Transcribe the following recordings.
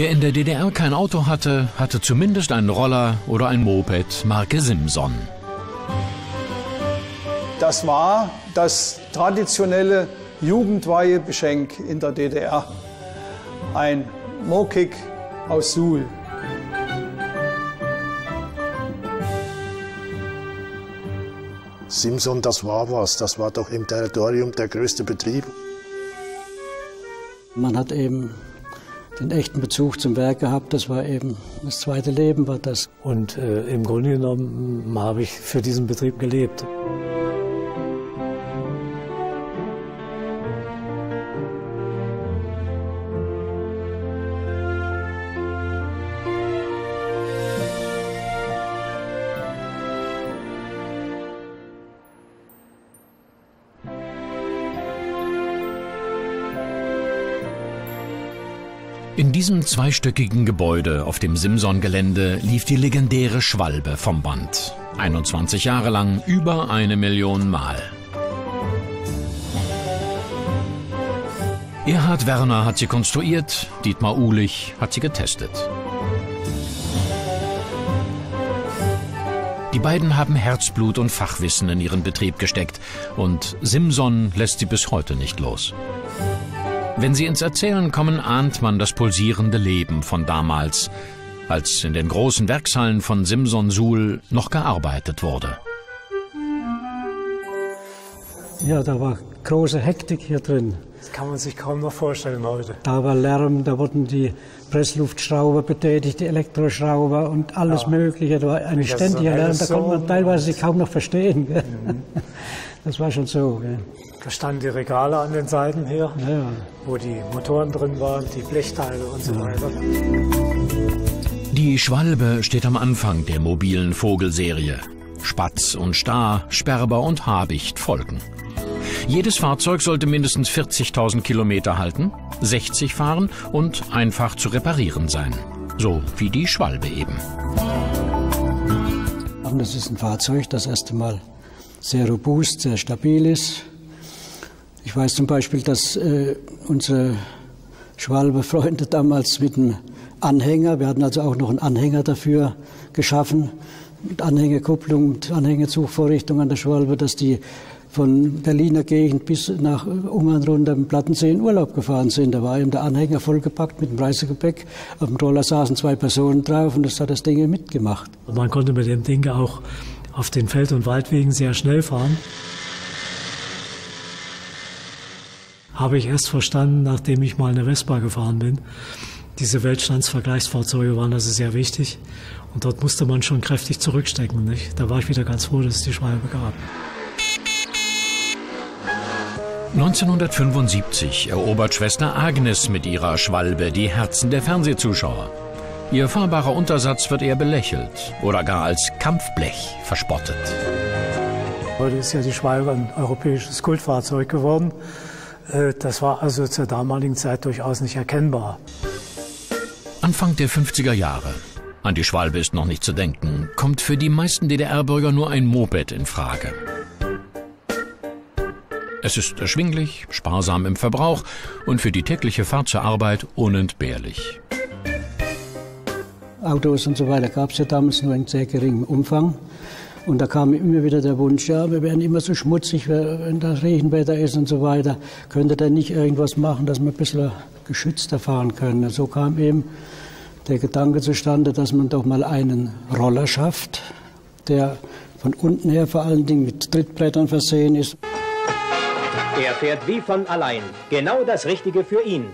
Wer in der DDR kein Auto hatte, hatte zumindest einen Roller oder ein Moped Marke Simson. Das war das traditionelle Jugendweihebeschenk in der DDR. Ein Mokik aus Suhl. Simson, das war was. Das war doch im Territorium der größte Betrieb. Man hat eben den echten Bezug zum Werk gehabt. Das war eben das zweite Leben, war das. Und äh, im Grunde genommen habe ich für diesen Betrieb gelebt. Diesem zweistöckigen Gebäude auf dem Simson-Gelände lief die legendäre Schwalbe vom Band. 21 Jahre lang über eine Million Mal. Erhard Werner hat sie konstruiert, Dietmar Uhlich hat sie getestet. Die beiden haben Herzblut und Fachwissen in ihren Betrieb gesteckt und Simson lässt sie bis heute nicht los. Wenn sie ins Erzählen kommen, ahnt man das pulsierende Leben von damals, als in den großen Werkshallen von Simson Suhl noch gearbeitet wurde. Ja, da war große Hektik hier drin. Das kann man sich kaum noch vorstellen heute. Da war Lärm, da wurden die Pressluftschrauber betätigt, die Elektroschrauber und alles ja. Mögliche. Da war ein ständiger Lärm, da konnte man teilweise sich kaum noch verstehen. Mhm. Das war schon so. Gell. Da standen die Regale an den Seiten her, ja. wo die Motoren drin waren, die Blechteile und so weiter. Die Schwalbe steht am Anfang der mobilen Vogelserie. Spatz und Star, Sperber und Habicht folgen. Jedes Fahrzeug sollte mindestens 40.000 Kilometer halten, 60 fahren und einfach zu reparieren sein. So wie die Schwalbe eben. Das ist ein Fahrzeug, das erste Mal sehr robust, sehr stabil ist, ich weiß zum Beispiel, dass äh, unsere Schwalbe-Freunde damals mit einem Anhänger, wir hatten also auch noch einen Anhänger dafür geschaffen, mit Anhängerkupplung, mit Anhängerzugvorrichtung an der Schwalbe, dass die von Berliner Gegend bis nach Ungarn runter im Plattensee in Urlaub gefahren sind. Da war eben der Anhänger vollgepackt mit dem Reisegepäck. Auf dem Roller saßen zwei Personen drauf und das hat das Ding mitgemacht. Man konnte mit dem Ding auch auf den Feld- und Waldwegen sehr schnell fahren. habe ich erst verstanden, nachdem ich mal eine Vespa gefahren bin. Diese Weltstandsvergleichsfahrzeuge waren also sehr wichtig. Und dort musste man schon kräftig zurückstecken. Nicht? Da war ich wieder ganz froh, dass es die Schwalbe gab. 1975 erobert Schwester Agnes mit ihrer Schwalbe die Herzen der Fernsehzuschauer. Ihr fahrbarer Untersatz wird eher belächelt oder gar als Kampfblech verspottet. Heute ist ja die Schwalbe ein europäisches Kultfahrzeug geworden. Äh, das war also zur damaligen Zeit durchaus nicht erkennbar. Anfang der 50er Jahre. An die Schwalbe ist noch nicht zu denken, kommt für die meisten DDR-Bürger nur ein Moped in Frage. Es ist erschwinglich, sparsam im Verbrauch und für die tägliche Fahrt zur Arbeit unentbehrlich. Autos und so weiter gab es ja damals nur in sehr geringem Umfang. Und da kam immer wieder der Wunsch, ja, wir werden immer so schmutzig, wenn das Regenwetter ist und so weiter. Könnte denn nicht irgendwas machen, dass wir ein bisschen geschützter fahren können? Und so kam eben der Gedanke zustande, dass man doch mal einen Roller schafft, der von unten her vor allen Dingen mit Trittbrettern versehen ist. Er fährt wie von allein. Genau das Richtige für ihn.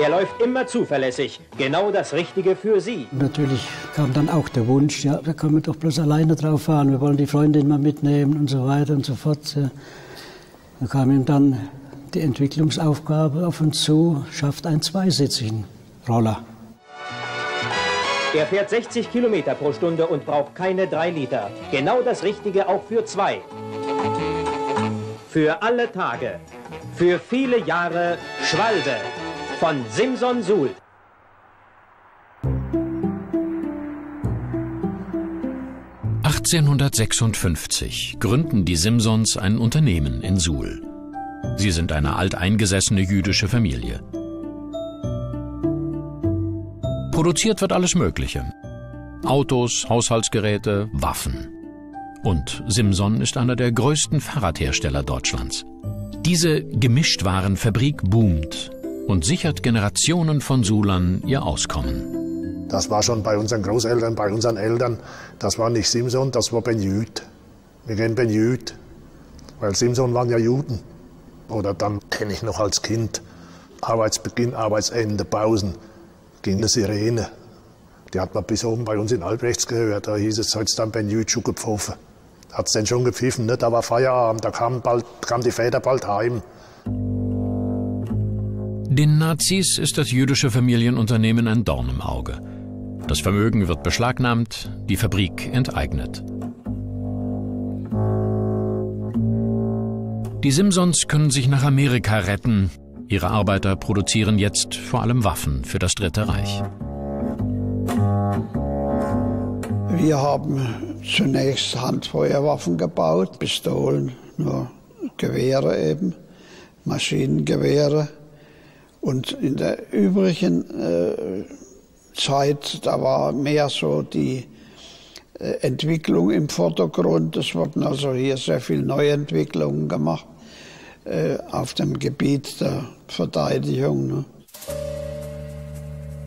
Er läuft immer zuverlässig. Genau das Richtige für Sie. Natürlich kam dann auch der Wunsch, ja, da können wir doch bloß alleine drauf fahren. Wir wollen die Freundin mal mitnehmen und so weiter und so fort. Da kam ihm dann die Entwicklungsaufgabe auf uns zu, schafft einen zweisitzigen Roller. Er fährt 60 Kilometer pro Stunde und braucht keine drei Liter. Genau das Richtige auch für zwei. Für alle Tage. Für viele Jahre Schwalbe von Simson Suhl. (1856) gründen die Simsons ein Unternehmen in Suhl. Sie sind eine alteingesessene jüdische Familie. Produziert wird alles Mögliche. Autos, Haushaltsgeräte, Waffen. Und Simson ist einer der größten Fahrradhersteller Deutschlands. Diese Gemischtwarenfabrik boomt und sichert Generationen von Sulern ihr Auskommen. Das war schon bei unseren Großeltern, bei unseren Eltern. Das war nicht Simson, das war Ben Jüd. Wir kennen Ben Jüd, weil Simson waren ja Juden. Oder dann kenne ich noch als Kind Arbeitsbeginn, Arbeitsende, Pausen, ging eine Sirene. Die hat man bis oben bei uns in Albrechts gehört. Da hieß es, heute dann Ben Jüd schon. Hat es denn schon gepfiffen, ne? da war Feierabend, da kamen bald, kam die Väter bald heim. Den Nazis ist das jüdische Familienunternehmen ein Dorn im Auge. Das Vermögen wird beschlagnahmt, die Fabrik enteignet. Die Simpsons können sich nach Amerika retten. Ihre Arbeiter produzieren jetzt vor allem Waffen für das Dritte Reich. Wir haben zunächst Handfeuerwaffen gebaut, Pistolen, nur Gewehre eben, Maschinengewehre. Und in der übrigen äh, Zeit, da war mehr so die äh, Entwicklung im Vordergrund. Es wurden also hier sehr viele Neuentwicklungen gemacht äh, auf dem Gebiet der Verteidigung. Ne?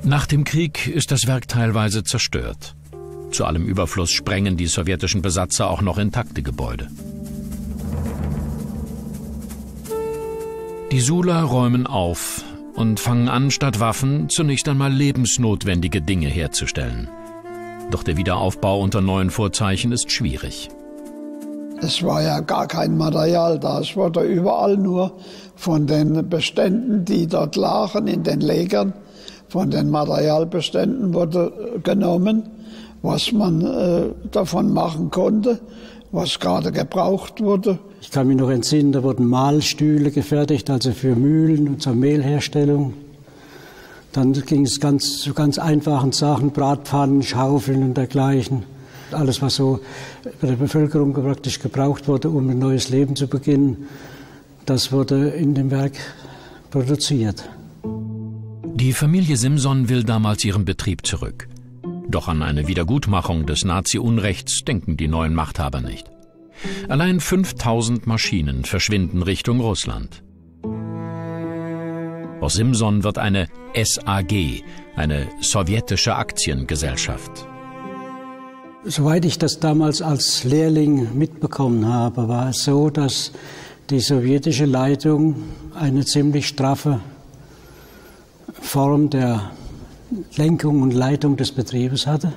Nach dem Krieg ist das Werk teilweise zerstört. Zu allem Überfluss sprengen die sowjetischen Besatzer auch noch intakte Gebäude. Die Sula räumen auf und fangen an, statt Waffen zunächst einmal lebensnotwendige Dinge herzustellen. Doch der Wiederaufbau unter neuen Vorzeichen ist schwierig. Es war ja gar kein Material da. Es wurde überall nur von den Beständen, die dort lagen, in den Legern, von den Materialbeständen wurde genommen was man äh, davon machen konnte, was gerade gebraucht wurde. Ich kann mich noch entsinnen, da wurden Mahlstühle gefertigt, also für Mühlen und zur Mehlherstellung. Dann ging es ganz, zu ganz einfachen Sachen, Bratpfannen, Schaufeln und dergleichen. Alles, was so bei der Bevölkerung praktisch gebraucht wurde, um ein neues Leben zu beginnen, das wurde in dem Werk produziert. Die Familie Simson will damals ihren Betrieb zurück. Doch an eine Wiedergutmachung des Nazi-Unrechts denken die neuen Machthaber nicht. Allein 5000 Maschinen verschwinden Richtung Russland. Aus Simson wird eine SAG, eine sowjetische Aktiengesellschaft. Soweit ich das damals als Lehrling mitbekommen habe, war es so, dass die sowjetische Leitung eine ziemlich straffe Form der Lenkung und Leitung des Betriebes hatte.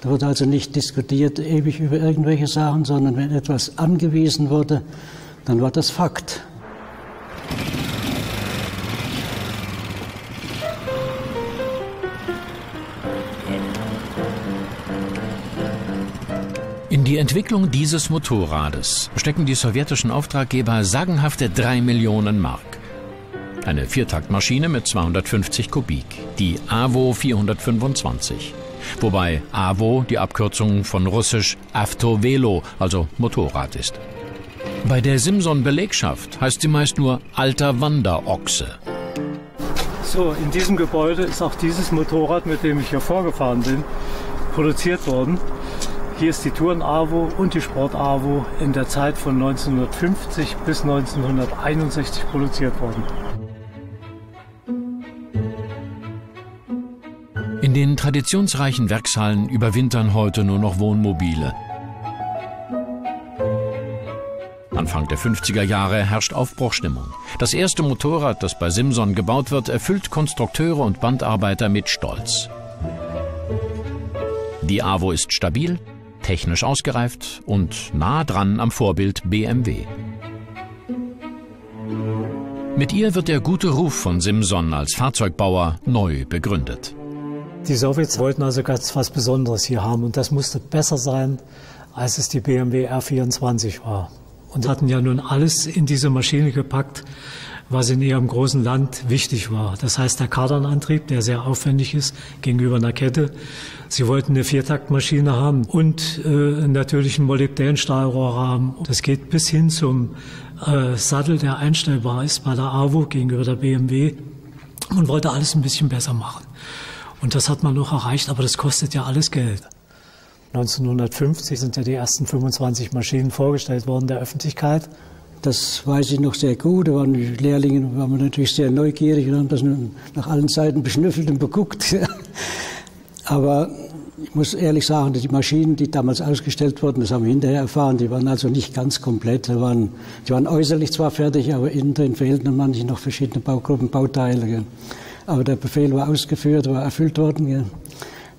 Da wurde also nicht diskutiert ewig über irgendwelche Sachen, sondern wenn etwas angewiesen wurde, dann war das Fakt. In die Entwicklung dieses Motorrades stecken die sowjetischen Auftraggeber sagenhafte drei Millionen Mark. Eine Viertaktmaschine mit 250 Kubik, die AVO 425. Wobei AVO die Abkürzung von russisch Avtovelo, also Motorrad ist. Bei der Simson-Belegschaft heißt sie meist nur alter Wanderochse. So, in diesem Gebäude ist auch dieses Motorrad, mit dem ich hier vorgefahren bin, produziert worden. Hier ist die Touren-AVO und die Sport-AVO in der Zeit von 1950 bis 1961 produziert worden. In den traditionsreichen Werkshallen überwintern heute nur noch Wohnmobile. Anfang der 50er Jahre herrscht Aufbruchstimmung. Das erste Motorrad, das bei Simson gebaut wird, erfüllt Konstrukteure und Bandarbeiter mit Stolz. Die AVO ist stabil, technisch ausgereift und nah dran am Vorbild BMW. Mit ihr wird der gute Ruf von Simson als Fahrzeugbauer neu begründet. Die Sowjets wollten also ganz was Besonderes hier haben und das musste besser sein, als es die BMW R24 war. Und hatten ja nun alles in diese Maschine gepackt, was in ihrem großen Land wichtig war. Das heißt, der Kardanantrieb, der sehr aufwendig ist gegenüber einer Kette. Sie wollten eine Viertaktmaschine haben und äh, natürlich einen Molybdänstahlrohr haben. Das geht bis hin zum äh, Sattel, der einstellbar ist bei der AVO gegenüber der BMW und wollte alles ein bisschen besser machen. Und das hat man noch erreicht, aber das kostet ja alles Geld. 1950 sind ja die ersten 25 Maschinen vorgestellt worden der Öffentlichkeit. Das weiß ich noch sehr gut. Da waren die Lehrlinge waren wir natürlich sehr neugierig und haben das nach allen Seiten beschnüffelt und beguckt. Aber ich muss ehrlich sagen, die Maschinen, die damals ausgestellt wurden, das haben wir hinterher erfahren, die waren also nicht ganz komplett. Die waren, die waren äußerlich zwar fertig, aber innen drin fehlten manche noch verschiedene Baugruppen, Bauteile. Aber der Befehl war ausgeführt, war erfüllt worden.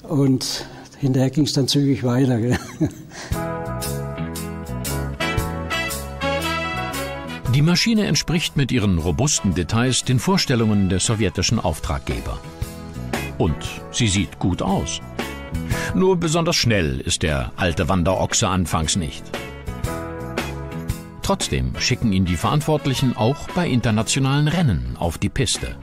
Und hinterher ging es dann zügig weiter. Die Maschine entspricht mit ihren robusten Details den Vorstellungen der sowjetischen Auftraggeber. Und sie sieht gut aus. Nur besonders schnell ist der alte Wanderochse anfangs nicht. Trotzdem schicken ihn die Verantwortlichen auch bei internationalen Rennen auf die Piste.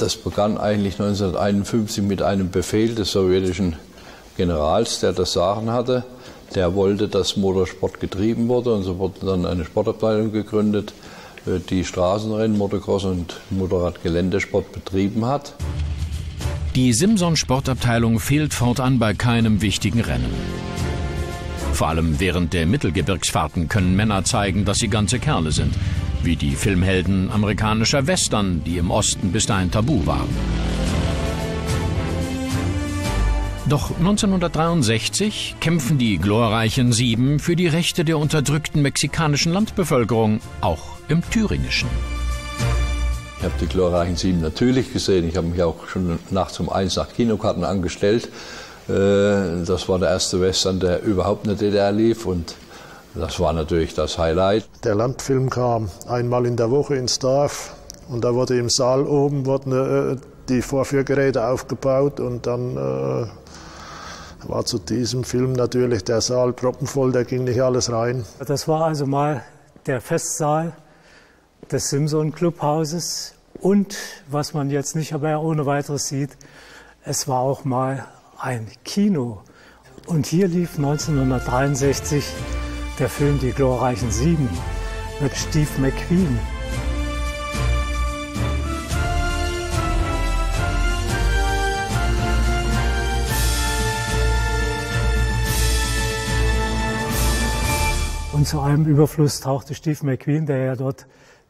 Das begann eigentlich 1951 mit einem Befehl des sowjetischen Generals, der das Sagen hatte. Der wollte, dass Motorsport getrieben wurde und so wurde dann eine Sportabteilung gegründet, äh, die Straßenrennen, Motocross und Motorradgeländesport betrieben hat. Die Simson-Sportabteilung fehlt fortan bei keinem wichtigen Rennen. Vor allem während der Mittelgebirgsfahrten können Männer zeigen, dass sie ganze Kerle sind, wie die Filmhelden amerikanischer Western, die im Osten bis dahin tabu waren. Doch 1963 kämpfen die glorreichen Sieben für die Rechte der unterdrückten mexikanischen Landbevölkerung, auch im Thüringischen. Ich habe die glorreichen Sieben natürlich gesehen. Ich habe mich auch schon nachts um eins nach Kinokarten angestellt. Äh, das war der erste Western, der überhaupt in der DDR lief und das war natürlich das Highlight. Der Landfilm kam einmal in der Woche ins Dorf und da wurde im Saal oben wurden, äh, die Vorführgeräte aufgebaut und dann äh, war zu diesem Film natürlich der Saal proppenvoll, da ging nicht alles rein. Das war also mal der Festsaal des Simson Clubhauses und was man jetzt nicht aber ohne weiteres sieht, es war auch mal ein Kino. Und hier lief 1963 der Film Die glorreichen Sieben mit Steve McQueen. Und zu einem Überfluss tauchte Steve McQueen, der ja dort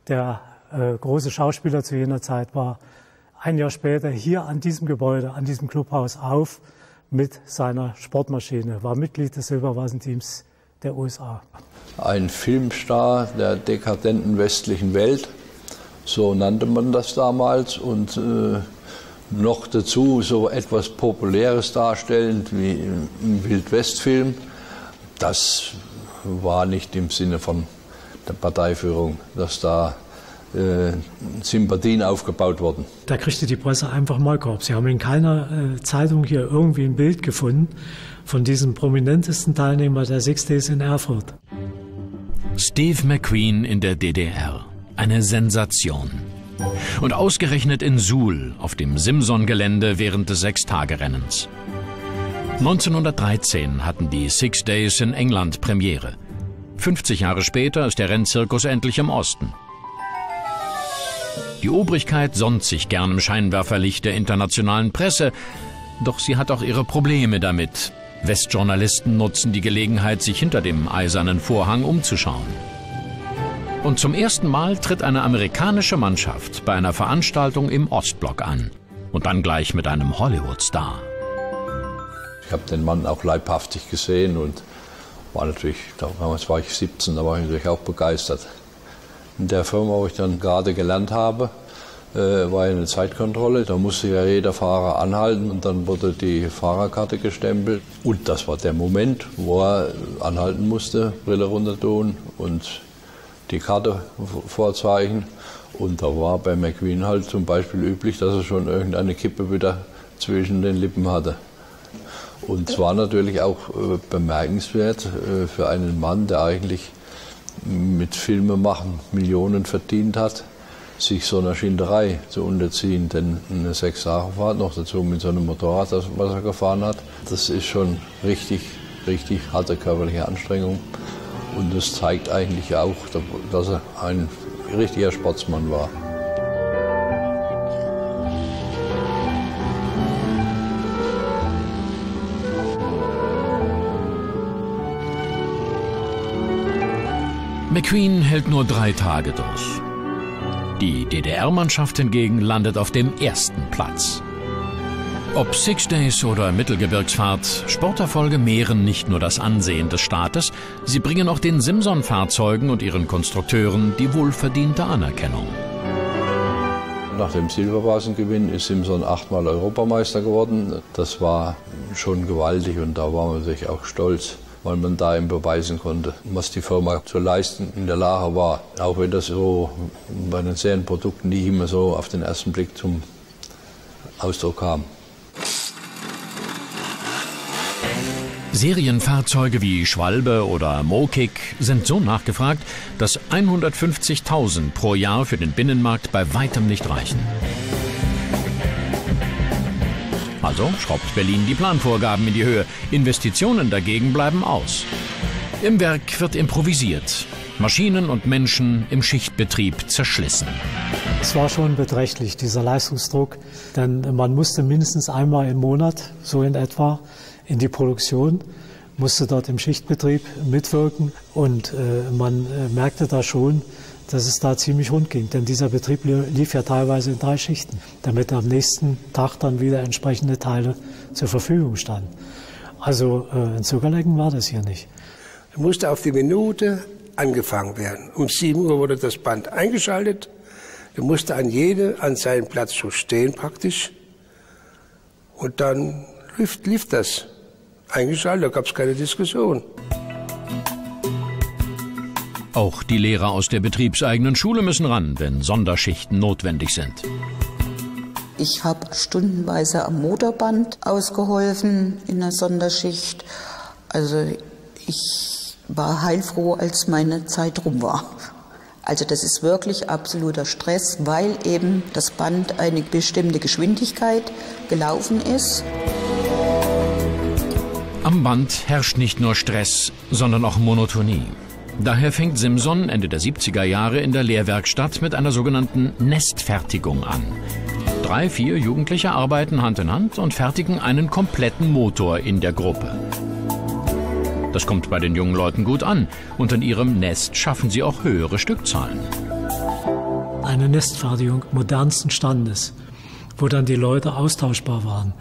der äh, große Schauspieler zu jener Zeit war, ein Jahr später hier an diesem Gebäude, an diesem Clubhaus auf mit seiner Sportmaschine, war Mitglied des Silberwasenteams der USA. Ein Filmstar der dekadenten westlichen Welt, so nannte man das damals, und äh, noch dazu so etwas Populäres darstellend wie ein Wildwestfilm. Das war nicht im Sinne von der Parteiführung, dass da äh, Sympathien aufgebaut wurden. Da kriegte die Presse einfach Maulkorb. Sie haben in keiner äh, Zeitung hier irgendwie ein Bild gefunden von diesem prominentesten Teilnehmer der Six Days in Erfurt. Steve McQueen in der DDR. Eine Sensation. Und ausgerechnet in Suhl auf dem Simson-Gelände während des Sechstagerennens. 1913 hatten die Six Days in England Premiere. 50 Jahre später ist der Rennzirkus endlich im Osten. Die Obrigkeit sonnt sich gern im Scheinwerferlicht der internationalen Presse, doch sie hat auch ihre Probleme damit. Westjournalisten nutzen die Gelegenheit, sich hinter dem eisernen Vorhang umzuschauen. Und zum ersten Mal tritt eine amerikanische Mannschaft bei einer Veranstaltung im Ostblock an. Und dann gleich mit einem Hollywood-Star. Ich habe den Mann auch leibhaftig gesehen und war natürlich, damals war ich 17, da war ich natürlich auch begeistert. In der Firma, wo ich dann gerade gelernt habe, war eine Zeitkontrolle. Da musste ja jeder Fahrer anhalten und dann wurde die Fahrerkarte gestempelt. Und das war der Moment, wo er anhalten musste, Brille runter tun und die Karte vorzeichnen. Und da war bei McQueen halt zum Beispiel üblich, dass er schon irgendeine Kippe wieder zwischen den Lippen hatte. Und zwar natürlich auch äh, bemerkenswert äh, für einen Mann, der eigentlich mit Filmemachen Millionen verdient hat, sich so einer Schinderei zu unterziehen. Denn eine Sechs-Tage-Fahrt noch dazu mit so einem Motorrad, was er gefahren hat, das ist schon richtig, richtig harte körperliche Anstrengung. Und das zeigt eigentlich auch, dass er ein richtiger Sportsmann war. McQueen hält nur drei Tage durch. Die DDR-Mannschaft hingegen landet auf dem ersten Platz. Ob Six Days oder Mittelgebirgsfahrt, Sporterfolge mehren nicht nur das Ansehen des Staates, sie bringen auch den Simson-Fahrzeugen und ihren Konstrukteuren die wohlverdiente Anerkennung. Nach dem Silbervasengewinn ist Simson achtmal Europameister geworden. Das war schon gewaltig und da war man natürlich auch stolz weil man da ihm beweisen konnte, was die Firma zu leisten in der Lage war. Auch wenn das so bei den Serienprodukten nicht immer so auf den ersten Blick zum Ausdruck kam. Serienfahrzeuge wie Schwalbe oder Mokik sind so nachgefragt, dass 150.000 pro Jahr für den Binnenmarkt bei weitem nicht reichen. Also schraubt Berlin die Planvorgaben in die Höhe. Investitionen dagegen bleiben aus. Im Werk wird improvisiert. Maschinen und Menschen im Schichtbetrieb zerschlissen. Es war schon beträchtlich, dieser Leistungsdruck, denn man musste mindestens einmal im Monat, so in etwa, in die Produktion, musste dort im Schichtbetrieb mitwirken und äh, man äh, merkte da schon, dass es da ziemlich rund ging. Denn dieser Betrieb lief ja teilweise in drei Schichten, damit am nächsten Tag dann wieder entsprechende Teile zur Verfügung standen. Also äh, ein Zuckerlecken war das hier nicht. Er musste auf die Minute angefangen werden. Um 7 Uhr wurde das Band eingeschaltet. Er musste an jede an seinen Platz so stehen praktisch. Und dann lief, lief das. Eingeschaltet, da gab es keine Diskussion. Auch die Lehrer aus der betriebseigenen Schule müssen ran, wenn Sonderschichten notwendig sind. Ich habe stundenweise am Motorband ausgeholfen in der Sonderschicht. Also ich war heilfroh, als meine Zeit rum war. Also das ist wirklich absoluter Stress, weil eben das Band eine bestimmte Geschwindigkeit gelaufen ist. Am Band herrscht nicht nur Stress, sondern auch Monotonie. Daher fängt Simson Ende der 70er Jahre in der Lehrwerkstatt mit einer sogenannten Nestfertigung an. Drei, vier Jugendliche arbeiten Hand in Hand und fertigen einen kompletten Motor in der Gruppe. Das kommt bei den jungen Leuten gut an und in ihrem Nest schaffen sie auch höhere Stückzahlen. Eine Nestfertigung modernsten Standes, wo dann die Leute austauschbar waren.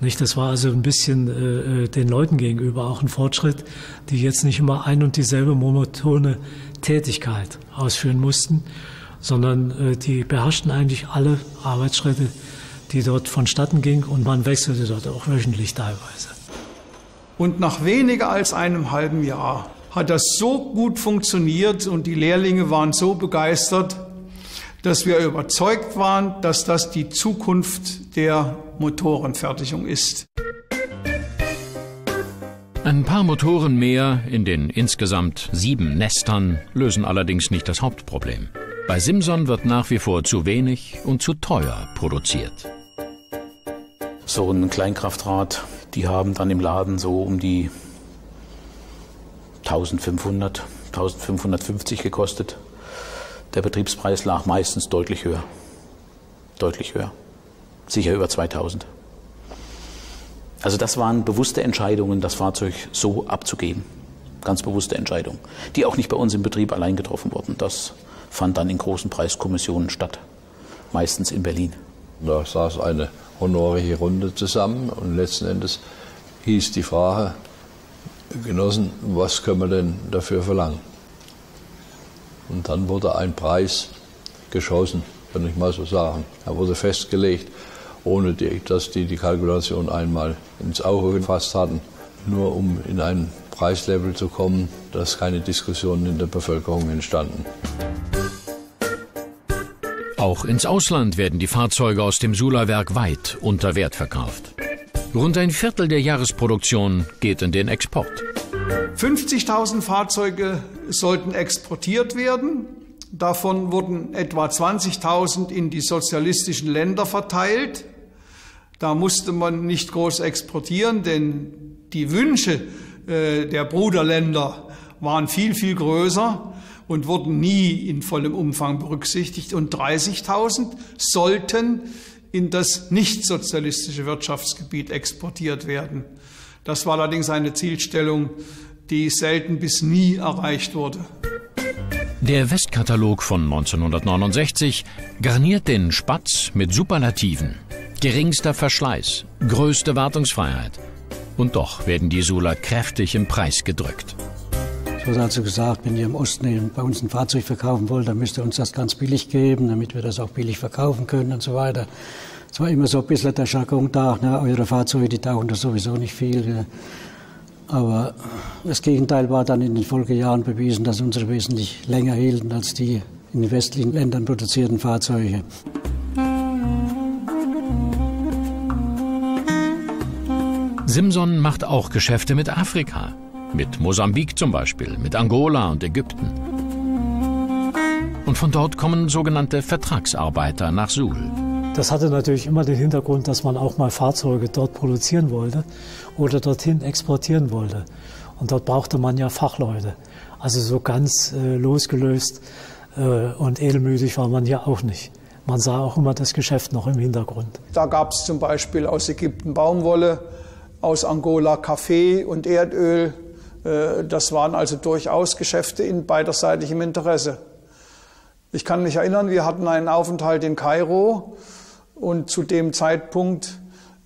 Nicht? Das war also ein bisschen äh, äh, den Leuten gegenüber auch ein Fortschritt, die jetzt nicht immer ein und dieselbe monotone Tätigkeit ausführen mussten, sondern äh, die beherrschten eigentlich alle Arbeitsschritte, die dort vonstatten gingen und man wechselte dort auch wöchentlich teilweise. Und nach weniger als einem halben Jahr hat das so gut funktioniert und die Lehrlinge waren so begeistert, dass wir überzeugt waren, dass das die Zukunft der Motorenfertigung ist. Ein paar Motoren mehr in den insgesamt sieben Nestern lösen allerdings nicht das Hauptproblem. Bei Simson wird nach wie vor zu wenig und zu teuer produziert. So ein Kleinkraftrad, die haben dann im Laden so um die 1500, 1550 gekostet. Der Betriebspreis lag meistens deutlich höher. Deutlich höher. Sicher über 2000. Also das waren bewusste Entscheidungen, das Fahrzeug so abzugeben. Ganz bewusste Entscheidungen, die auch nicht bei uns im Betrieb allein getroffen wurden. Das fand dann in großen Preiskommissionen statt, meistens in Berlin. Da saß eine honorige Runde zusammen und letzten Endes hieß die Frage, Genossen, was können wir denn dafür verlangen? Und dann wurde ein Preis geschossen, kann ich mal so sagen. Er wurde festgelegt, ohne die, dass die die Kalkulation einmal ins Auge gefasst hatten, nur um in ein Preislevel zu kommen, dass keine Diskussionen in der Bevölkerung entstanden. Auch ins Ausland werden die Fahrzeuge aus dem Sula-Werk weit unter Wert verkauft. Rund ein Viertel der Jahresproduktion geht in den Export. 50.000 Fahrzeuge sollten exportiert werden. Davon wurden etwa 20.000 in die sozialistischen Länder verteilt. Da musste man nicht groß exportieren, denn die Wünsche äh, der Bruderländer waren viel, viel größer und wurden nie in vollem Umfang berücksichtigt. Und 30.000 sollten in das nichtsozialistische Wirtschaftsgebiet exportiert werden. Das war allerdings eine Zielstellung, die selten bis nie erreicht wurde. Der Westkatalog von 1969 garniert den Spatz mit Superlativen. Geringster Verschleiß, größte Wartungsfreiheit. Und doch werden die Sula kräftig im Preis gedrückt. Es wurde also gesagt, wenn ihr im Osten bei uns ein Fahrzeug verkaufen wollt, dann müsst ihr uns das ganz billig geben, damit wir das auch billig verkaufen können und so weiter. Es war immer so ein bisschen der Jargon da, ne, eure Fahrzeuge, die tauchen da sowieso nicht viel. Aber das Gegenteil war dann in den Folgejahren bewiesen, dass unsere wesentlich länger hielten als die in den westlichen Ländern produzierten Fahrzeuge. Simson macht auch Geschäfte mit Afrika. Mit Mosambik zum Beispiel, mit Angola und Ägypten. Und von dort kommen sogenannte Vertragsarbeiter nach Suhl. Das hatte natürlich immer den Hintergrund, dass man auch mal Fahrzeuge dort produzieren wollte oder dorthin exportieren wollte. Und dort brauchte man ja Fachleute. Also so ganz äh, losgelöst äh, und edelmütig war man ja auch nicht. Man sah auch immer das Geschäft noch im Hintergrund. Da gab es zum Beispiel aus Ägypten Baumwolle, aus Angola Kaffee und Erdöl, äh, das waren also durchaus Geschäfte in beiderseitigem Interesse. Ich kann mich erinnern, wir hatten einen Aufenthalt in Kairo und zu dem Zeitpunkt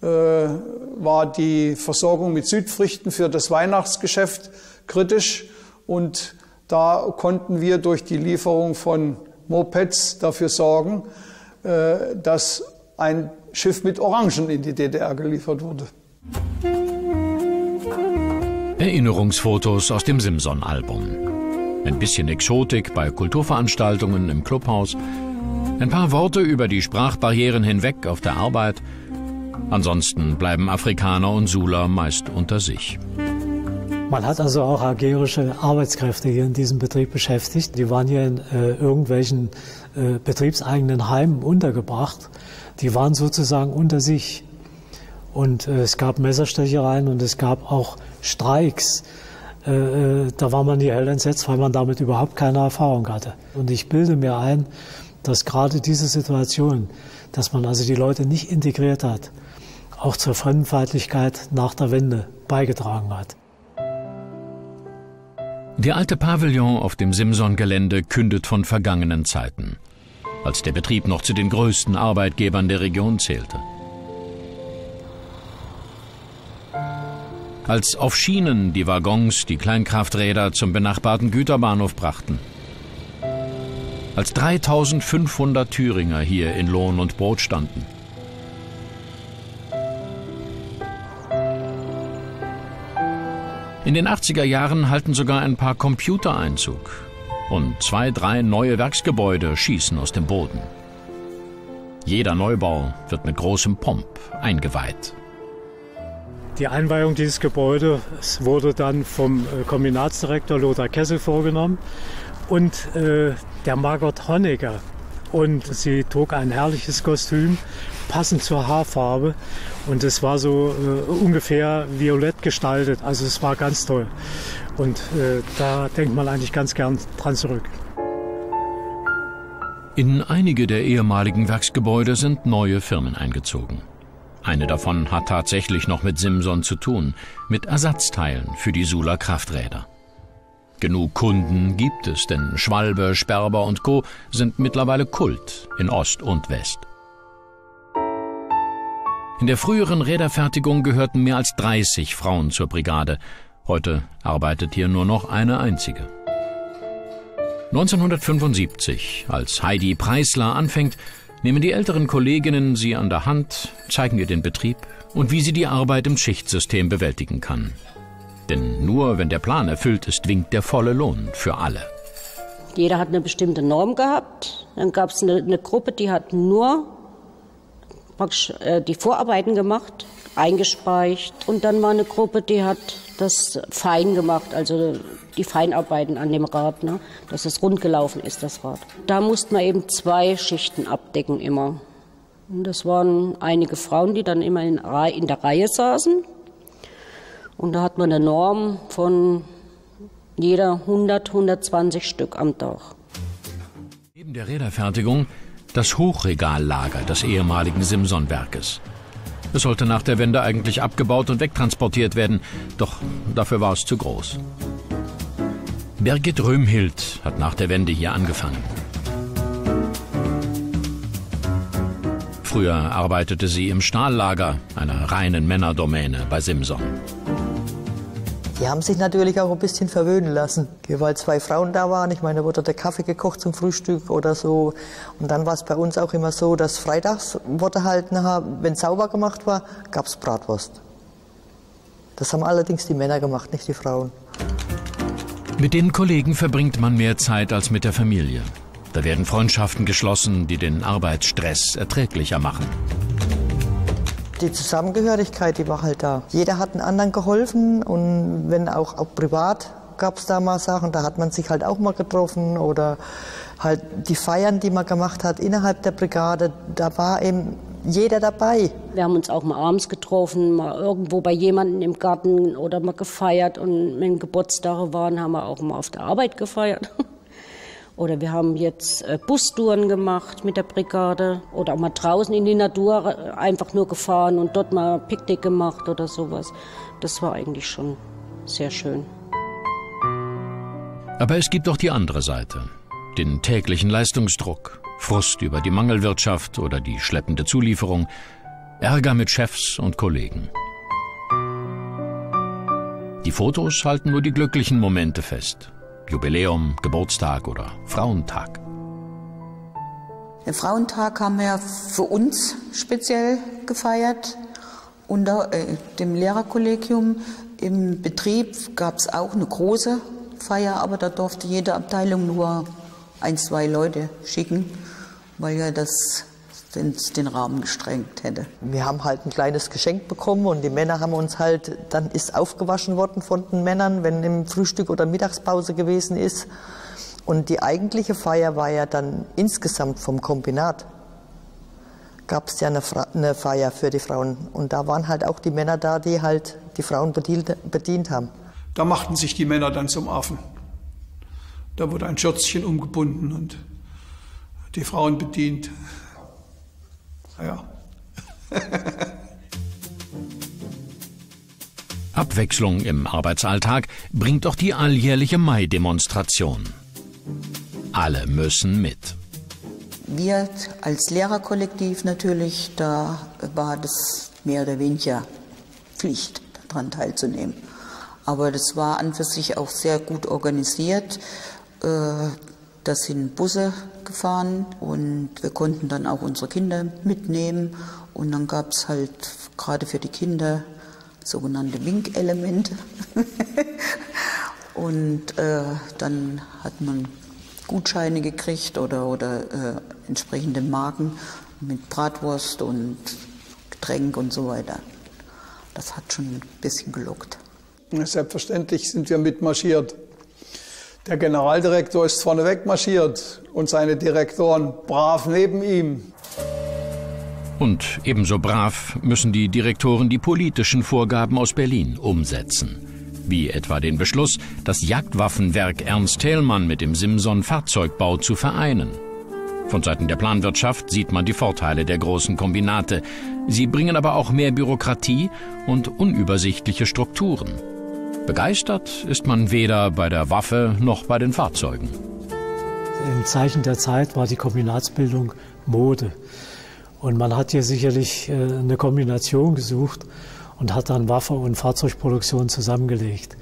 äh, war die Versorgung mit Südfrüchten für das Weihnachtsgeschäft kritisch und da konnten wir durch die Lieferung von Mopeds dafür sorgen, äh, dass ein Schiff mit Orangen in die DDR geliefert wurde. Erinnerungsfotos aus dem Simson-Album. Ein bisschen Exotik bei Kulturveranstaltungen im Clubhaus. Ein paar Worte über die Sprachbarrieren hinweg auf der Arbeit. Ansonsten bleiben Afrikaner und Sula meist unter sich. Man hat also auch algerische Arbeitskräfte hier in diesem Betrieb beschäftigt. Die waren hier in äh, irgendwelchen äh, betriebseigenen Heimen untergebracht. Die waren sozusagen unter sich. Und äh, es gab Messerstechereien und es gab auch Streiks. Äh, äh, da war man die hell entsetzt, weil man damit überhaupt keine Erfahrung hatte. Und ich bilde mir ein, dass gerade diese Situation, dass man also die Leute nicht integriert hat, auch zur Fremdenfeindlichkeit nach der Wende beigetragen hat. Der alte Pavillon auf dem Simson-Gelände kündet von vergangenen Zeiten, als der Betrieb noch zu den größten Arbeitgebern der Region zählte. Als auf Schienen die Waggons die Kleinkrafträder zum benachbarten Güterbahnhof brachten. Als 3500 Thüringer hier in Lohn und Brot standen. In den 80er Jahren halten sogar ein paar Computer Einzug. Und zwei, drei neue Werksgebäude schießen aus dem Boden. Jeder Neubau wird mit großem Pomp eingeweiht. Die Einweihung dieses Gebäudes wurde dann vom äh, Kombinatsdirektor Lothar Kessel vorgenommen und äh, der Margot Honecker. Und sie trug ein herrliches Kostüm, passend zur Haarfarbe. Und es war so äh, ungefähr violett gestaltet. Also es war ganz toll. Und äh, da denkt man eigentlich ganz gern dran zurück. In einige der ehemaligen Werksgebäude sind neue Firmen eingezogen. Eine davon hat tatsächlich noch mit Simson zu tun, mit Ersatzteilen für die Sula Krafträder. Genug Kunden gibt es, denn Schwalbe, Sperber und Co. sind mittlerweile Kult in Ost und West. In der früheren Räderfertigung gehörten mehr als 30 Frauen zur Brigade. Heute arbeitet hier nur noch eine einzige. 1975, als Heidi Preisler anfängt, nehmen die älteren Kolleginnen sie an der Hand, zeigen ihr den Betrieb und wie sie die Arbeit im Schichtsystem bewältigen kann. Denn nur wenn der Plan erfüllt ist, winkt der volle Lohn für alle. Jeder hat eine bestimmte Norm gehabt. Dann gab es eine, eine, Gruppe, die hat nur äh, die Vorarbeiten gemacht, eingespeicht. Und dann war eine Gruppe, die hat das fein gemacht, also die Feinarbeiten an dem Rad, ne? dass es rund gelaufen ist, das Rad. Da mussten wir eben zwei Schichten abdecken immer. Und das waren einige Frauen, die dann immer in, in der Reihe saßen. Und da hat man eine Norm von Jeder 100, 120 Stück am Tag. Neben der Räderfertigung das Hochregallager des ehemaligen Simson-Werkes. Es sollte nach der Wende eigentlich abgebaut und wegtransportiert werden, doch dafür war es zu groß. Birgit Röhmhild hat nach der Wende hier angefangen. Früher arbeitete sie im Stahllager, einer reinen Männerdomäne bei Simson. Die haben sich natürlich auch ein bisschen verwöhnen lassen, weil zwei Frauen da waren. Ich meine, da wurde der Kaffee gekocht zum Frühstück oder so. Und dann war es bei uns auch immer so, dass freitags wurde halt nachher, wenn sauber gemacht war, gab es Bratwurst. Das haben allerdings die Männer gemacht, nicht die Frauen. Mit den Kollegen verbringt man mehr Zeit als mit der Familie. Da werden Freundschaften geschlossen, die den Arbeitsstress erträglicher machen. Die Zusammengehörigkeit, die war halt da. Jeder hat einen anderen geholfen und wenn auch, auch privat gab es da mal Sachen, da hat man sich halt auch mal getroffen oder halt die Feiern, die man gemacht hat innerhalb der Brigade, da war eben jeder dabei. Wir haben uns auch mal abends getroffen, mal irgendwo bei jemandem im Garten oder mal gefeiert und wenn Geburtstage waren, haben wir auch mal auf der Arbeit gefeiert. Oder wir haben jetzt äh, Bustouren gemacht mit der Brigade oder auch mal draußen in die Natur äh, einfach nur gefahren und dort mal Picknick gemacht oder sowas. Das war eigentlich schon sehr schön. Aber es gibt auch die andere Seite. Den täglichen Leistungsdruck, Frust über die Mangelwirtschaft oder die schleppende Zulieferung, Ärger mit Chefs und Kollegen. Die Fotos halten nur die glücklichen Momente fest. Jubiläum, Geburtstag oder Frauentag. Den Frauentag haben wir für uns speziell gefeiert. Unter äh, dem Lehrerkollegium im Betrieb gab es auch eine große Feier, aber da durfte jede Abteilung nur ein, zwei Leute schicken, weil ja das den, den Rahmen gestrengt hätte. Wir haben halt ein kleines Geschenk bekommen und die Männer haben uns halt, dann ist aufgewaschen worden von den Männern, wenn im Frühstück oder Mittagspause gewesen ist. Und die eigentliche Feier war ja dann insgesamt vom Kombinat. Gab es ja eine, eine, Feier für die Frauen. Und da waren halt auch die Männer da, die halt die Frauen bedient, bedient haben. Da machten sich die Männer dann zum Affen. Da wurde ein Schürzchen umgebunden und die Frauen bedient. Ja. Abwechslung im Arbeitsalltag bringt auch die alljährliche Mai-Demonstration. Alle müssen mit. Wir als Lehrerkollektiv natürlich, da war das mehr oder weniger Pflicht, daran teilzunehmen. Aber das war an für sich auch sehr gut organisiert. Da sind Busse gefahren und wir konnten dann auch unsere Kinder mitnehmen. Und dann gab es halt gerade für die Kinder sogenannte Winkelemente. und äh, dann hat man Gutscheine gekriegt oder, oder äh, entsprechende Marken mit Bratwurst und Getränk und so weiter. Das hat schon ein bisschen gelockt. Selbstverständlich sind wir mitmarschiert. Der Generaldirektor ist vorneweg marschiert und seine Direktoren brav neben ihm. Und ebenso brav müssen die Direktoren die politischen Vorgaben aus Berlin umsetzen. Wie etwa den Beschluss, das Jagdwaffenwerk Ernst Thälmann mit dem Simson Fahrzeugbau zu vereinen. Von Seiten der Planwirtschaft sieht man die Vorteile der großen Kombinate. Sie bringen aber auch mehr Bürokratie und unübersichtliche Strukturen. Begeistert ist man weder bei der Waffe noch bei den Fahrzeugen. Im Zeichen der Zeit war die Kombinatsbildung Mode. Und man hat hier sicherlich äh, eine Kombination gesucht und hat dann Waffe und Fahrzeugproduktion zusammengelegt.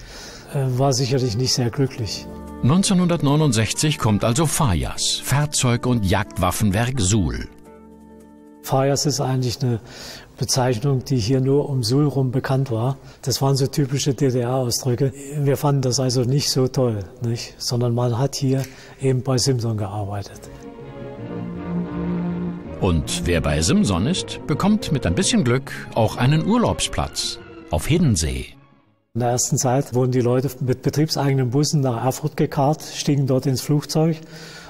Äh, war sicherlich nicht sehr glücklich. 1969 kommt also Fajas, Fahrzeug- und Jagdwaffenwerk Suhl. Fajas ist eigentlich eine Bezeichnung, die hier nur um Suhl rum bekannt war. Das waren so typische DDR-Ausdrücke. Wir fanden das also nicht so toll, nicht? sondern man hat hier eben bei Simson gearbeitet. Und wer bei Simson ist, bekommt mit ein bisschen Glück auch einen Urlaubsplatz auf Hiddensee. In der ersten Zeit wurden die Leute mit betriebseigenen Bussen nach Erfurt gekarrt, stiegen dort ins Flugzeug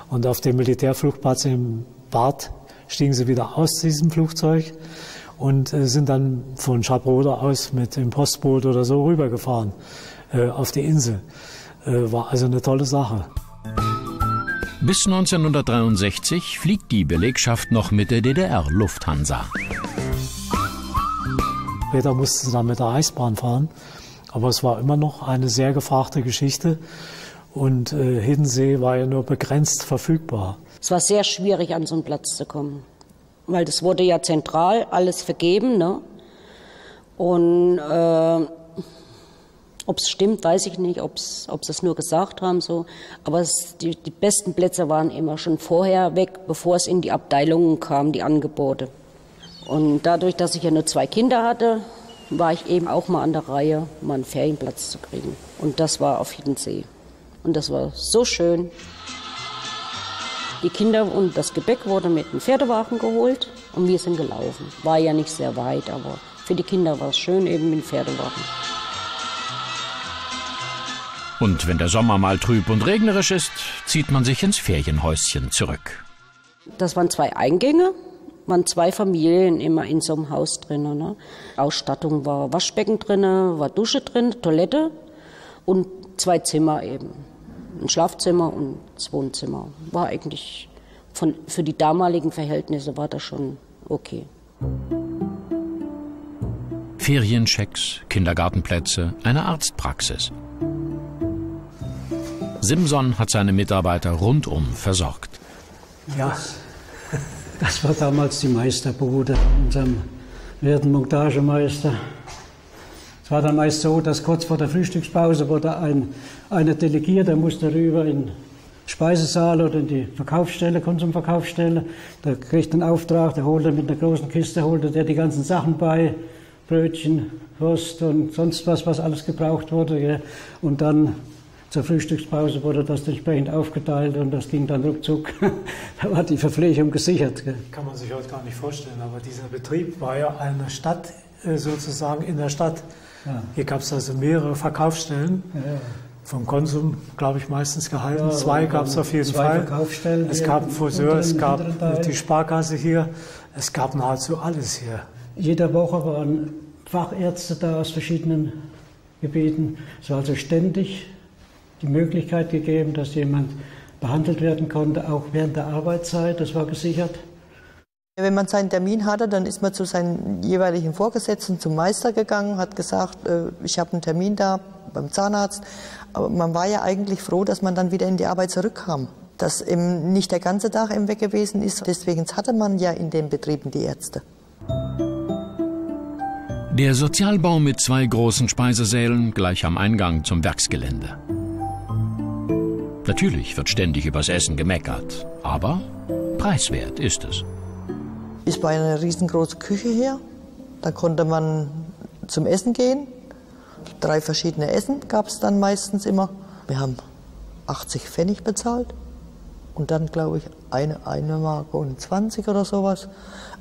und auf dem Militärflugplatz im Bad stiegen sie wieder aus diesem Flugzeug und äh, sind dann von Schabrode aus mit dem Postboot oder so rübergefahren äh, auf die Insel. Äh, war also eine tolle Sache. Bis 1963 fliegt die Belegschaft noch mit der DDR Lufthansa. Später mussten sie dann mit der Eisbahn fahren. Aber es war immer noch eine sehr gefragte Geschichte. Und äh, Hiddensee war ja nur begrenzt verfügbar. Es war sehr schwierig, an so einen Platz zu kommen. Weil das wurde ja zentral alles vergeben. Ne? Und äh, ob es stimmt, weiß ich nicht, ob sie es nur gesagt haben. so. Aber es, die, die besten Plätze waren immer schon vorher weg, bevor es in die Abteilungen kam, die Angebote. Und dadurch, dass ich ja nur zwei Kinder hatte, war ich eben auch mal an der Reihe, mal einen Ferienplatz zu kriegen. Und das war auf Hiddensee. Und das war so schön. Die Kinder und das Gebäck wurde mit dem Pferdewagen geholt und wir sind gelaufen. War ja nicht sehr weit, aber für die Kinder war es schön eben mit dem Pferdewagen. Und wenn der Sommer mal trüb und regnerisch ist, zieht man sich ins Ferienhäuschen zurück. Das waren zwei Eingänge waren zwei Familien immer in so einem Haus drin. Ne? Ausstattung war Waschbecken drin, war Dusche drin, Toilette und zwei Zimmer eben. Ein Schlafzimmer und das Wohnzimmer. War eigentlich von, für die damaligen Verhältnisse war das schon okay. Ferienchecks, Kindergartenplätze, eine Arztpraxis. Simson hat seine Mitarbeiter rundum versorgt. Ja, das war damals die Meisterbude unserem werten Montagemeister. Es war dann meist so, dass kurz vor der Frühstückspause wurde ein, einer delegiert, der musste rüber in den Speisesaal oder in die Verkaufsstelle, Konsumverkaufsstelle. Der kriegt einen Auftrag, der holt mit einer großen Kiste, holte der die ganzen Sachen bei, Brötchen, Wurst und sonst was, was alles gebraucht wurde. Gell. Und dann zur Frühstückspause wurde das entsprechend aufgeteilt und das ging dann ruckzuck. da war die Verpflegung gesichert. Kann man sich heute gar nicht vorstellen, aber dieser Betrieb war ja eine Stadt äh, sozusagen in der Stadt. Ja. Hier gab es also mehrere Verkaufsstellen. Ja. Vom Konsum, glaube ich, meistens gehalten. Ja, zwei gab es auf jeden zwei Fall. Verkaufsstellen es gab einen Friseur, es gab die Sparkasse hier, es gab nahezu alles hier. Jede Woche waren Fachärzte da aus verschiedenen Gebieten. Es war also ständig die Möglichkeit gegeben, dass jemand behandelt werden konnte, auch während der Arbeitszeit. Das war gesichert. Wenn man seinen Termin hatte, dann ist man zu seinen jeweiligen Vorgesetzten, zum Meister gegangen, hat gesagt, äh, ich habe einen Termin da beim Zahnarzt. Aber man war ja eigentlich froh, dass man dann wieder in die Arbeit zurückkam. Dass eben nicht der ganze Tag im weg gewesen ist. Deswegen hatte man ja in den Betrieben die Ärzte. Der Sozialbau mit zwei großen Speisesälen gleich am Eingang zum Werksgelände. Natürlich wird ständig übers Essen gemeckert, aber preiswert ist es. Ist bei einer riesengroßen Küche hier. Da konnte man zum Essen gehen. Drei verschiedene Essen gab es dann meistens immer. Wir haben 80 Pfennig bezahlt und dann, glaube ich, eine, eine Marke und 20 oder sowas.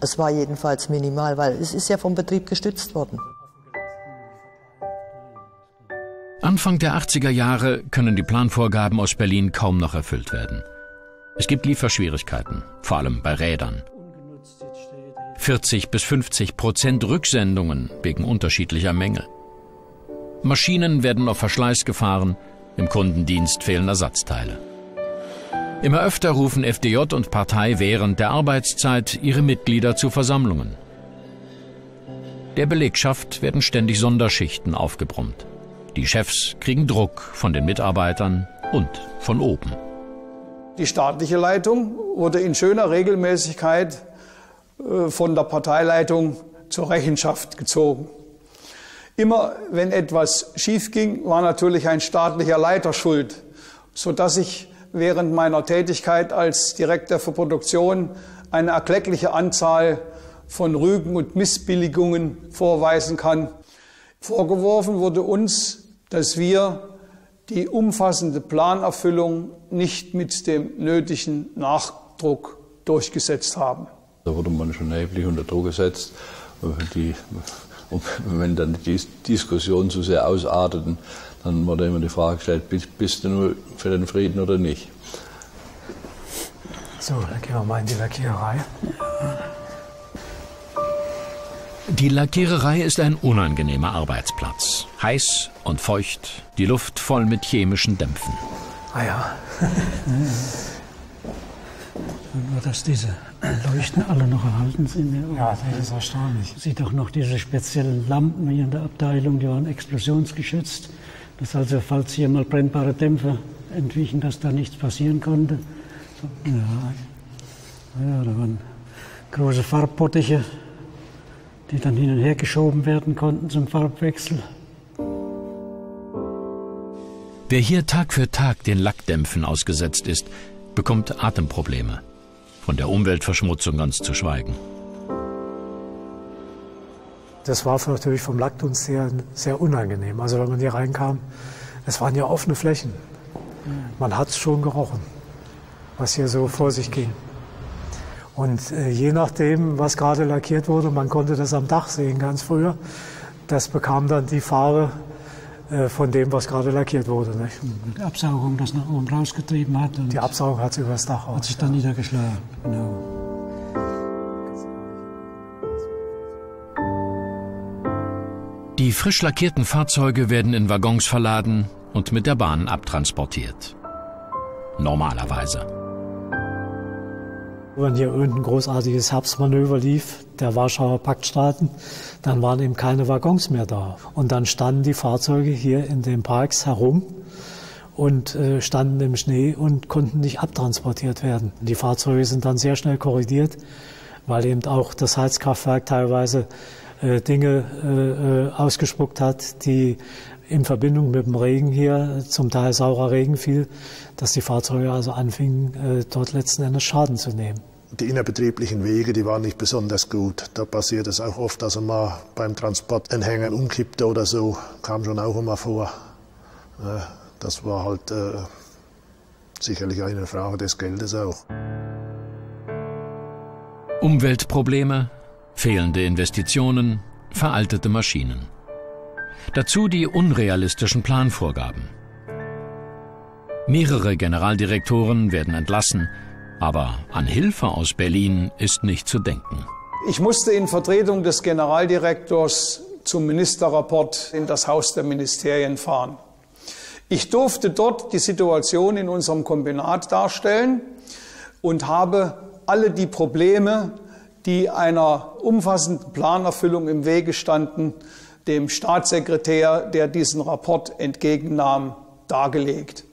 Es war jedenfalls minimal, weil es ist ja vom Betrieb gestützt worden. Anfang der 80er Jahre können die Planvorgaben aus Berlin kaum noch erfüllt werden. Es gibt Lieferschwierigkeiten, vor allem bei Rädern. 40 bis 50 Prozent Rücksendungen wegen unterschiedlicher Mängel. Maschinen werden auf Verschleiß gefahren, im Kundendienst fehlen Ersatzteile. Immer öfter rufen FDJ und Partei während der Arbeitszeit ihre Mitglieder zu Versammlungen. Der Belegschaft werden ständig Sonderschichten aufgebrummt. Die Chefs kriegen Druck von den Mitarbeitern und von oben. Die staatliche Leitung wurde in schöner Regelmäßigkeit von der Parteileitung zur Rechenschaft gezogen. Immer wenn etwas schief ging, war natürlich ein staatlicher Leiter schuld, sodass ich während meiner Tätigkeit als Direktor für Produktion eine erkleckliche Anzahl von Rügen und Missbilligungen vorweisen kann. Vorgeworfen wurde uns dass wir die umfassende Planerfüllung nicht mit dem nötigen Nachdruck durchgesetzt haben. Da wurde man schon erheblich unter Druck gesetzt. Die, wenn dann die Diskussionen zu sehr ausarteten, dann wurde immer die Frage gestellt, bist du nur für den Frieden oder nicht? So, dann gehen wir mal in die Lackiererei. Die Lackiererei ist ein unangenehmer Arbeitsplatz. Heiß und feucht, die Luft voll mit chemischen Dämpfen. Ah ja. Nur, dass diese Leuchten alle noch erhalten sind. Ja, das ist erstaunlich. Sieht auch noch diese speziellen Lampen hier in der Abteilung, die waren explosionsgeschützt. Dass also, falls hier mal brennbare Dämpfer entwichen, dass da nichts passieren konnte. Ja. ja, da waren große Farbbottiche, die dann hin und her geschoben werden konnten zum Farbwechsel. Wer hier Tag für Tag den Lackdämpfen ausgesetzt ist, bekommt Atemprobleme. Von der Umweltverschmutzung ganz zu schweigen. Das war natürlich vom Lackdunst her sehr unangenehm. Also wenn man hier reinkam, es waren ja offene Flächen. Man hat es schon gerochen, was hier so vor sich ging. Und äh, je nachdem, was gerade lackiert wurde, man konnte das am Dach sehen ganz früher, das bekam dann die Farbe von dem, was gerade lackiert wurde. Nicht? Die Absaugung das nach oben rausgetrieben hat. die Absaugung hat es übers Dach Hat sich dann ja. niedergeschlagen. Genau. Die frisch lackierten Fahrzeuge werden in Waggons verladen und mit der Bahn abtransportiert. Normalerweise. Wenn hier irgendein großartiges Herbstmanöver lief, der Warschauer Paktstaaten, dann waren eben keine Waggons mehr da. Und dann standen die Fahrzeuge hier in den Parks herum und äh, standen im Schnee und konnten nicht abtransportiert werden. Die Fahrzeuge sind dann sehr schnell korrigiert, weil eben auch das Heizkraftwerk teilweise äh, Dinge äh, äh, ausgespuckt hat, die in Verbindung mit dem Regen hier, zum Teil saurer Regen fiel, dass die Fahrzeuge also anfingen, äh, dort letzten Endes Schaden zu nehmen. Die innerbetrieblichen Wege, die waren nicht besonders gut. Da passiert es auch oft, dass er mal beim Transport ein Hänger umkippte oder so. Kam schon auch immer vor. Das war halt äh, sicherlich eine Frage des Geldes auch. Umweltprobleme, fehlende Investitionen, veraltete Maschinen. Dazu die unrealistischen Planvorgaben. Mehrere Generaldirektoren werden entlassen, aber an Hilfe aus Berlin ist nicht zu denken. Ich musste in Vertretung des Generaldirektors zum Ministerrapport in das Haus der Ministerien fahren. Ich durfte dort die Situation in unserem Kombinat darstellen und habe alle die Probleme, die einer umfassenden Planerfüllung im Wege standen, dem Staatssekretär, der diesen Rapport entgegennahm, dargelegt.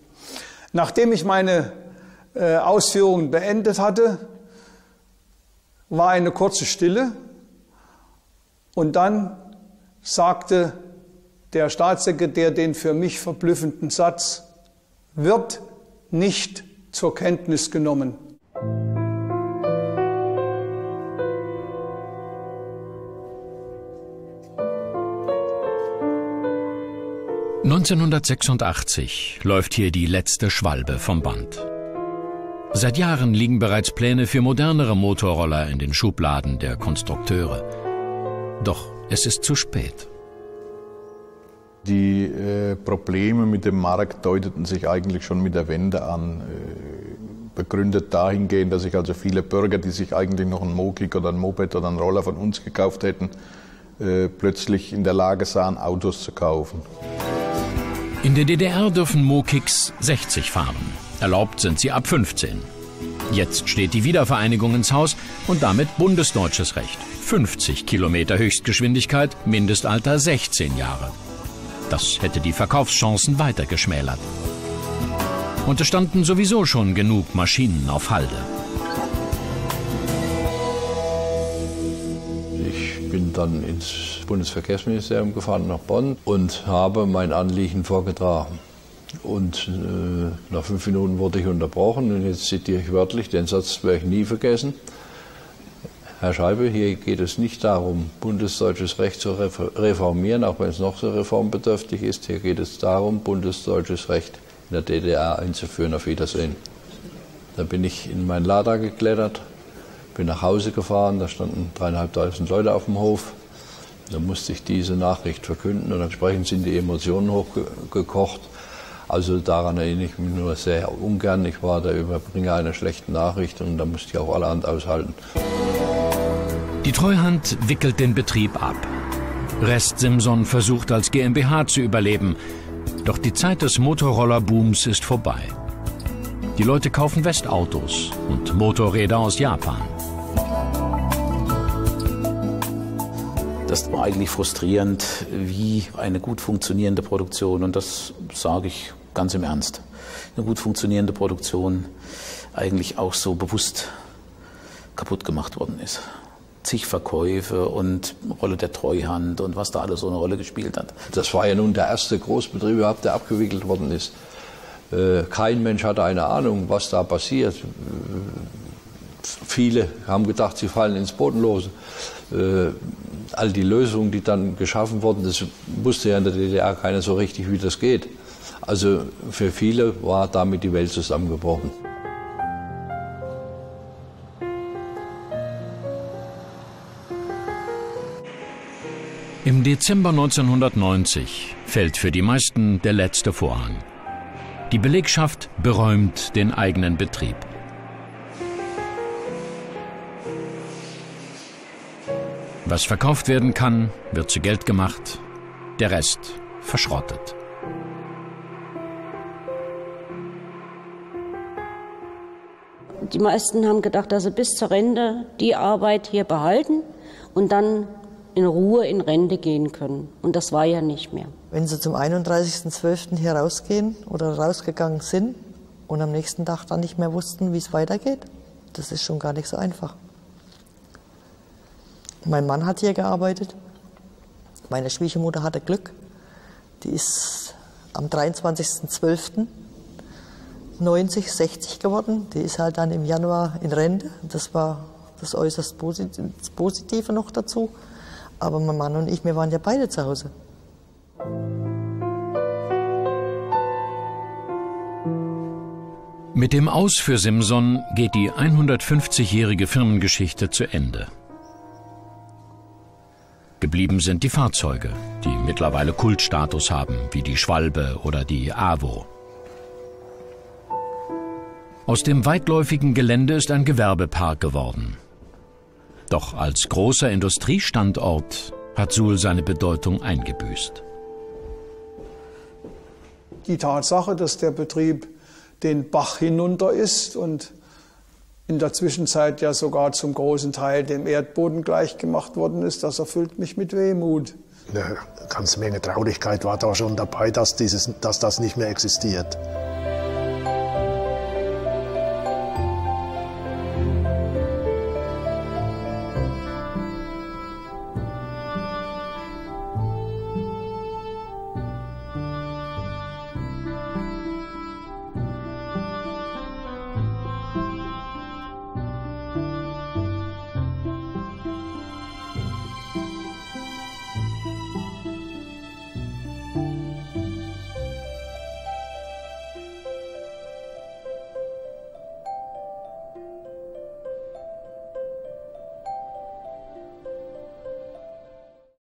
Nachdem ich meine äh, Ausführungen beendet hatte, war eine kurze Stille und dann sagte der Staatssekretär den für mich verblüffenden Satz, wird nicht zur Kenntnis genommen. 1986 läuft hier die letzte Schwalbe vom Band. Seit Jahren liegen bereits Pläne für modernere Motorroller in den Schubladen der Konstrukteure. Doch es ist zu spät. Die äh, Probleme mit dem Markt deuteten sich eigentlich schon mit der Wende an. Äh, begründet dahingehend, dass sich also viele Bürger, die sich eigentlich noch ein Mokik oder ein Moped oder einen Roller von uns gekauft hätten, äh, plötzlich in der Lage sahen, Autos zu kaufen. In der DDR dürfen Mokiks 60 fahren. Erlaubt sind sie ab 15. Jetzt steht die Wiedervereinigung ins Haus und damit bundesdeutsches Recht. 50 Kilometer Höchstgeschwindigkeit, Mindestalter 16 Jahre. Das hätte die Verkaufschancen weiter geschmälert. Und es standen sowieso schon genug Maschinen auf Halde. Ich bin dann ins Bundesverkehrsministerium gefahren nach Bonn und habe mein Anliegen vorgetragen. Und äh, nach fünf Minuten wurde ich unterbrochen und jetzt zitiere ich wörtlich, den Satz werde ich nie vergessen. Herr Scheibe, hier geht es nicht darum, bundesdeutsches Recht zu reformieren, auch wenn es noch so reformbedürftig ist. Hier geht es darum, bundesdeutsches Recht in der DDR einzuführen. Auf Wiedersehen. Dann bin ich in mein Lader geklettert, bin nach Hause gefahren, da standen dreieinhalbtausend Leute auf dem Hof. Da musste ich diese Nachricht verkünden und entsprechend sind die Emotionen hochgekocht. Also daran erinnere ich mich nur sehr ungern. Ich war der Überbringer einer schlechten Nachricht und da musste ich auch allerhand aushalten. Die Treuhand wickelt den Betrieb ab. Rest Simson versucht als GmbH zu überleben. Doch die Zeit des Motorroller-Booms ist vorbei. Die Leute kaufen Westautos und Motorräder aus Japan. Das war eigentlich frustrierend, wie eine gut funktionierende Produktion, und das sage ich ganz im Ernst, eine gut funktionierende Produktion eigentlich auch so bewusst kaputt gemacht worden ist zig Verkäufe und Rolle der Treuhand und was da alles so eine Rolle gespielt hat. Das war ja nun der erste Großbetrieb überhaupt, der abgewickelt worden ist. Äh, kein Mensch hatte eine Ahnung, was da passiert. Viele haben gedacht, sie fallen ins Bodenlose. Äh, all die Lösungen, die dann geschaffen wurden, das wusste ja in der DDR keiner so richtig, wie das geht. Also für viele war damit die Welt zusammengebrochen. Im Dezember 1990 fällt für die meisten der letzte Vorhang. Die Belegschaft beräumt den eigenen Betrieb. Was verkauft werden kann, wird zu Geld gemacht, der Rest verschrottet. Die meisten haben gedacht, dass sie bis zur Rente die Arbeit hier behalten und dann in Ruhe in Rente gehen können. Und das war ja nicht mehr. Wenn Sie zum 31.12. hier rausgehen oder rausgegangen sind und am nächsten Tag dann nicht mehr wussten, wie es weitergeht, das ist schon gar nicht so einfach. Mein Mann hat hier gearbeitet. Meine Schwiegermutter hatte Glück. Die ist am 23.12.90 60 geworden. Die ist halt dann im Januar in Rente. Das war das äußerst Positive noch dazu. Aber mein Mann und ich, wir waren ja beide zu Hause. Mit dem Aus für Simson geht die 150-jährige Firmengeschichte zu Ende. Geblieben sind die Fahrzeuge, die mittlerweile Kultstatus haben, wie die Schwalbe oder die AWO. Aus dem weitläufigen Gelände ist ein Gewerbepark geworden. Doch als großer Industriestandort hat Suhl seine Bedeutung eingebüßt. Die Tatsache, dass der Betrieb den Bach hinunter ist und in der Zwischenzeit ja sogar zum großen Teil dem Erdboden gleichgemacht worden ist, das erfüllt mich mit Wehmut. Eine ganze Menge Traurigkeit war da schon dabei, dass, dieses, dass das nicht mehr existiert.